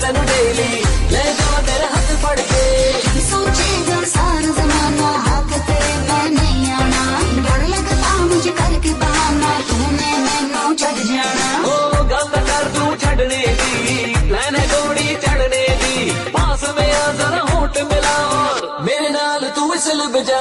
ਤੈਨੂੰ ਡੇਲੀ ਲੈ ਜਾਵਾਂ ਤੇਰਾ ਹੱਥ ਫੜ ਕੇ ਸੋਚੇਗਾ ਸਾਰਾ ਜ਼ਮਾਨਾ ਹੱਕ ਤੇ ਮੈਂ ਨਹੀਂ ਆਣਾ ਡਰ ਲੱਗਦਾ ਮੁਝ ਕਰਕੇ ਬਹਾਨਾ ਤੂਨੇ ਮੈਨੂੰ ਛੱਡ ਜਾਣਾ ਓ ਗੱਲ ਕਰ ਤੂੰ ਛੱਡਣੇ ਦੀ ਲੈਣ ਹੈ ਗੋੜੀ ਚੜਨੇ ਦੀ ਪਾਸ ਮੇ ਆ ਜ਼ਰਾ ਹੋਟ ਮਿਲਾ ਔਰ ਮੇਰੇ ਨਾਲ ਤੂੰ ਇਸ ਲੁੱਭ ਜਾ